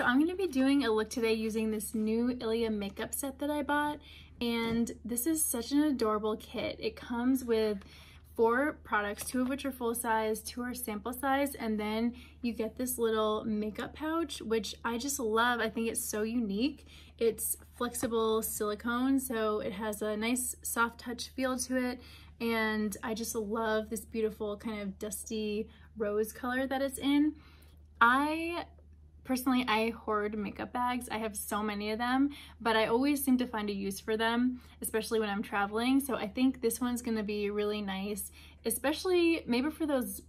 So I'm going to be doing a look today using this new Ilia makeup set that I bought and this is such an adorable kit. It comes with four products, two of which are full size, two are sample size, and then you get this little makeup pouch, which I just love. I think it's so unique. It's flexible silicone, so it has a nice soft touch feel to it, and I just love this beautiful kind of dusty rose color that it's in. I Personally, I hoard makeup bags. I have so many of them, but I always seem to find a use for them, especially when I'm traveling. So I think this one's gonna be really nice, especially maybe for those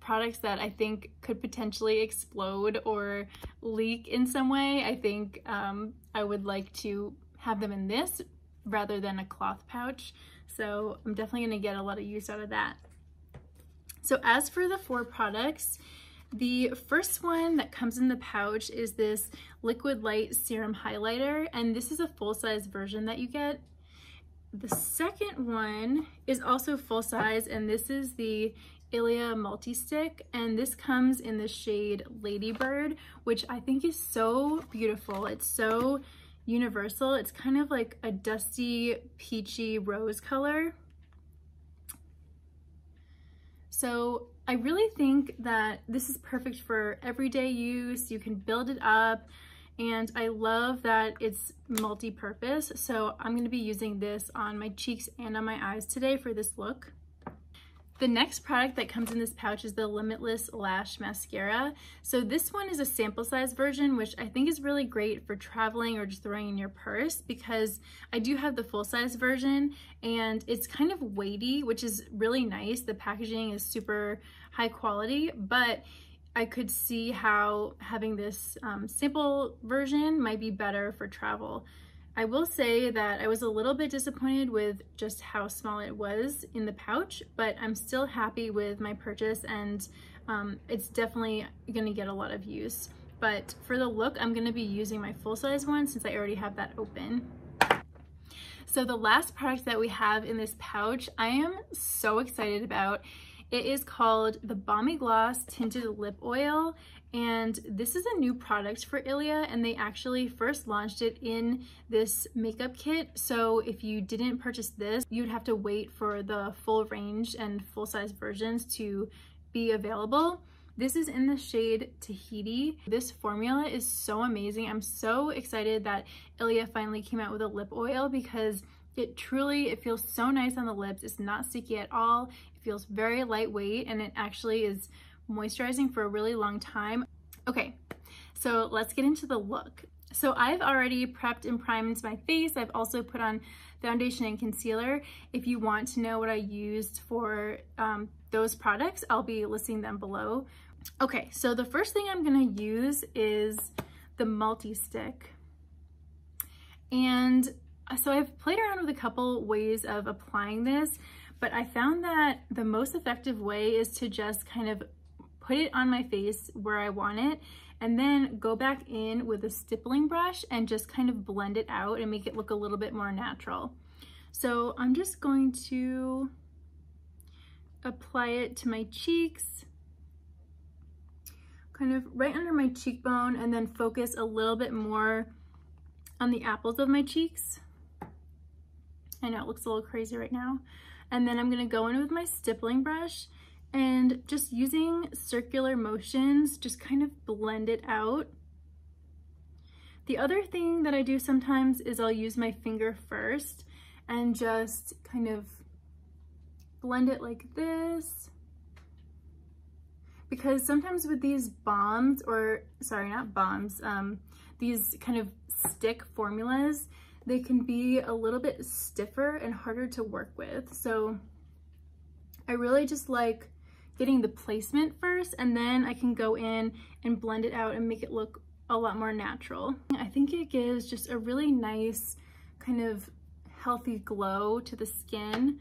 products that I think could potentially explode or leak in some way. I think um, I would like to have them in this rather than a cloth pouch. So I'm definitely gonna get a lot of use out of that. So as for the four products, the first one that comes in the pouch is this Liquid Light Serum Highlighter, and this is a full-size version that you get. The second one is also full-size, and this is the Ilia Multi-Stick, and this comes in the shade Ladybird, which I think is so beautiful. It's so universal. It's kind of like a dusty, peachy rose color. So I really think that this is perfect for everyday use. You can build it up and I love that it's multi-purpose. So I'm gonna be using this on my cheeks and on my eyes today for this look. The next product that comes in this pouch is the Limitless Lash Mascara. So this one is a sample size version, which I think is really great for traveling or just throwing in your purse because I do have the full size version and it's kind of weighty, which is really nice. The packaging is super high quality, but I could see how having this um, sample version might be better for travel. I will say that I was a little bit disappointed with just how small it was in the pouch, but I'm still happy with my purchase and um, it's definitely gonna get a lot of use. But for the look, I'm gonna be using my full-size one since I already have that open. So the last product that we have in this pouch, I am so excited about. It is called the Balmy Gloss Tinted Lip Oil and this is a new product for Ilia and they actually first launched it in this makeup kit. So if you didn't purchase this, you'd have to wait for the full range and full size versions to be available. This is in the shade Tahiti. This formula is so amazing. I'm so excited that Ilia finally came out with a lip oil because it truly, it feels so nice on the lips. It's not sticky at all. It feels very lightweight and it actually is moisturizing for a really long time. Okay, so let's get into the look. So I've already prepped and primed my face. I've also put on foundation and concealer. If you want to know what I used for um, those products, I'll be listing them below. Okay, so the first thing I'm gonna use is the multi-stick. And so I've played around with a couple ways of applying this, but I found that the most effective way is to just kind of put it on my face where I want it, and then go back in with a stippling brush and just kind of blend it out and make it look a little bit more natural. So I'm just going to apply it to my cheeks, kind of right under my cheekbone, and then focus a little bit more on the apples of my cheeks. I know it looks a little crazy right now. And then I'm gonna go in with my stippling brush and just using circular motions, just kind of blend it out. The other thing that I do sometimes is I'll use my finger first and just kind of blend it like this. Because sometimes with these balms, or sorry, not balms, um, these kind of stick formulas, they can be a little bit stiffer and harder to work with. So I really just like getting the placement first and then I can go in and blend it out and make it look a lot more natural. I think it gives just a really nice kind of healthy glow to the skin.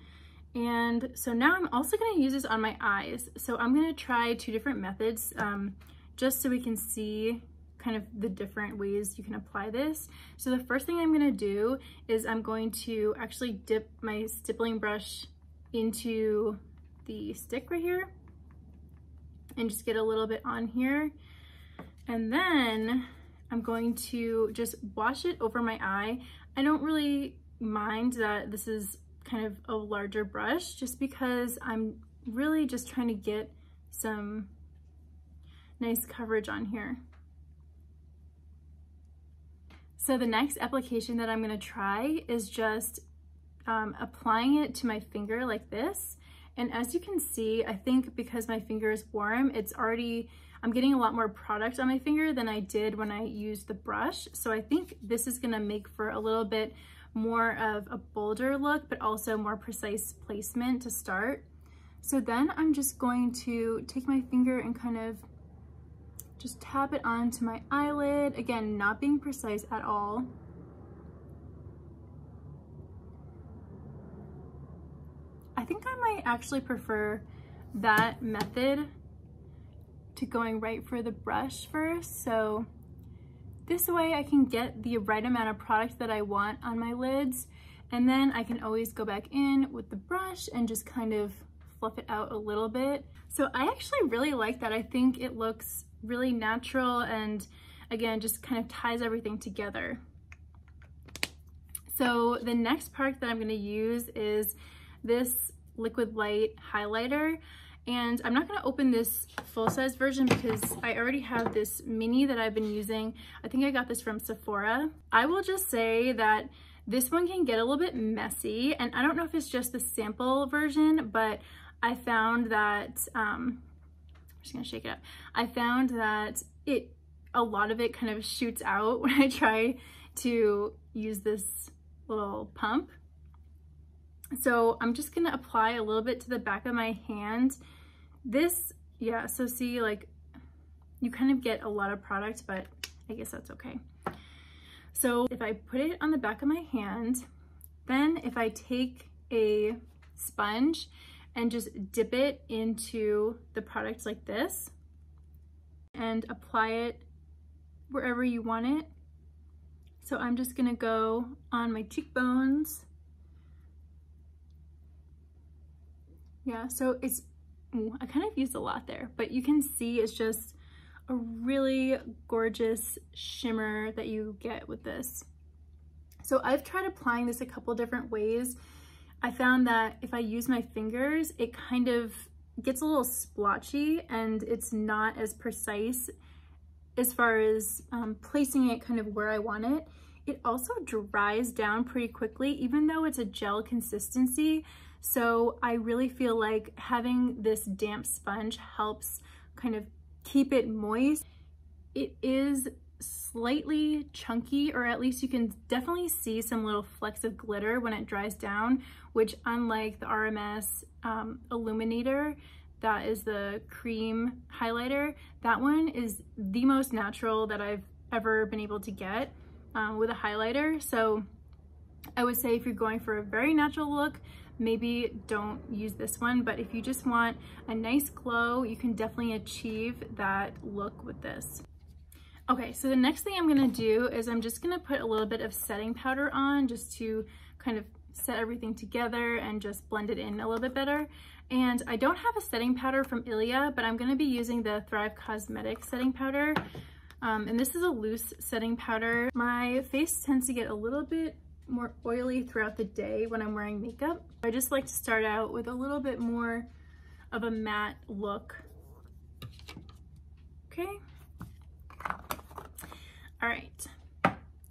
And so now I'm also gonna use this on my eyes. So I'm gonna try two different methods um, just so we can see kind of the different ways you can apply this. So the first thing I'm gonna do is I'm going to actually dip my stippling brush into the stick right here and just get a little bit on here. And then I'm going to just wash it over my eye. I don't really mind that this is kind of a larger brush just because I'm really just trying to get some nice coverage on here. So the next application that I'm gonna try is just um, applying it to my finger like this. And as you can see, I think because my finger is warm, it's already, I'm getting a lot more product on my finger than I did when I used the brush. So I think this is gonna make for a little bit more of a bolder look, but also more precise placement to start. So then I'm just going to take my finger and kind of just tap it onto my eyelid. Again, not being precise at all. I think I might actually prefer that method to going right for the brush first. So this way I can get the right amount of product that I want on my lids and then I can always go back in with the brush and just kind of fluff it out a little bit. So I actually really like that. I think it looks really natural and again, just kind of ties everything together. So the next product that I'm gonna use is this Liquid Light highlighter. And I'm not gonna open this full-size version because I already have this mini that I've been using. I think I got this from Sephora. I will just say that this one can get a little bit messy and I don't know if it's just the sample version, but I found that, um, just gonna shake it up. I found that it, a lot of it kind of shoots out when I try to use this little pump. So I'm just gonna apply a little bit to the back of my hand. This, yeah, so see like, you kind of get a lot of product, but I guess that's okay. So if I put it on the back of my hand, then if I take a sponge and just dip it into the product like this and apply it wherever you want it. So I'm just gonna go on my cheekbones. Yeah, so it's, ooh, I kind of used a lot there, but you can see it's just a really gorgeous shimmer that you get with this. So I've tried applying this a couple different ways I found that if I use my fingers, it kind of gets a little splotchy and it's not as precise as far as um, placing it kind of where I want it. It also dries down pretty quickly, even though it's a gel consistency. So I really feel like having this damp sponge helps kind of keep it moist. It is slightly chunky, or at least you can definitely see some little flecks of glitter when it dries down, which unlike the RMS um, Illuminator, that is the cream highlighter, that one is the most natural that I've ever been able to get um, with a highlighter. So I would say if you're going for a very natural look, maybe don't use this one, but if you just want a nice glow, you can definitely achieve that look with this. Okay, so the next thing I'm gonna do is I'm just gonna put a little bit of setting powder on just to kind of set everything together and just blend it in a little bit better. And I don't have a setting powder from Ilia, but I'm gonna be using the Thrive Causemetics setting powder. Um, and this is a loose setting powder. My face tends to get a little bit more oily throughout the day when I'm wearing makeup. I just like to start out with a little bit more of a matte look. Okay. All right.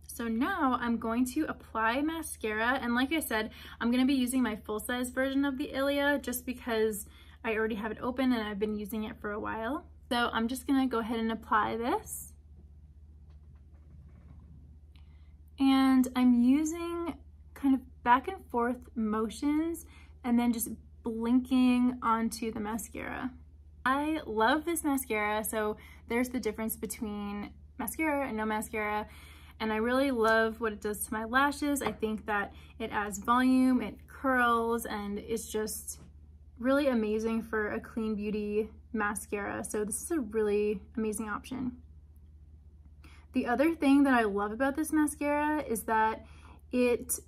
So now I'm going to apply mascara. And like I said, I'm gonna be using my full-size version of the Ilia just because I already have it open and I've been using it for a while. So I'm just gonna go ahead and apply this. And I'm using kind of back and forth motions and then just blinking onto the mascara. I love this mascara, so there's the difference between mascara and no mascara. And I really love what it does to my lashes. I think that it adds volume, it curls, and it's just really amazing for a clean beauty mascara. So this is a really amazing option. The other thing that I love about this mascara is that it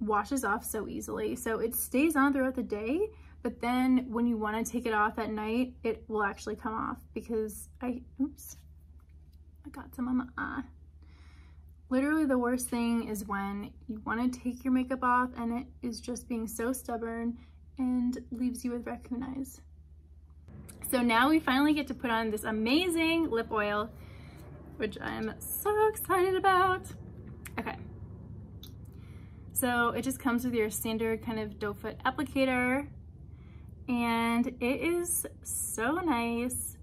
washes off so easily. So it stays on throughout the day, but then when you want to take it off at night, it will actually come off because I, oops, I got some on my eye. Literally the worst thing is when you want to take your makeup off and it is just being so stubborn and leaves you with raccoon eyes. So now we finally get to put on this amazing lip oil, which I'm so excited about. Okay. So it just comes with your standard kind of doe foot applicator and it is so nice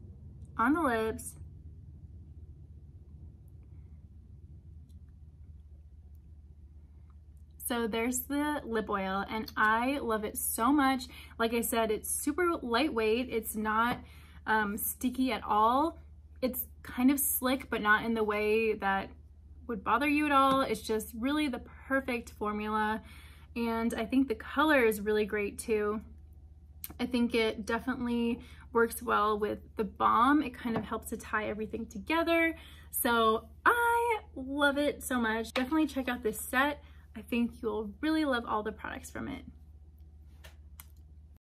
on the lips So there's the lip oil and I love it so much. Like I said, it's super lightweight. It's not um, sticky at all. It's kind of slick, but not in the way that would bother you at all. It's just really the perfect formula. And I think the color is really great too. I think it definitely works well with the balm. It kind of helps to tie everything together. So I love it so much. Definitely check out this set. I think you'll really love all the products from it.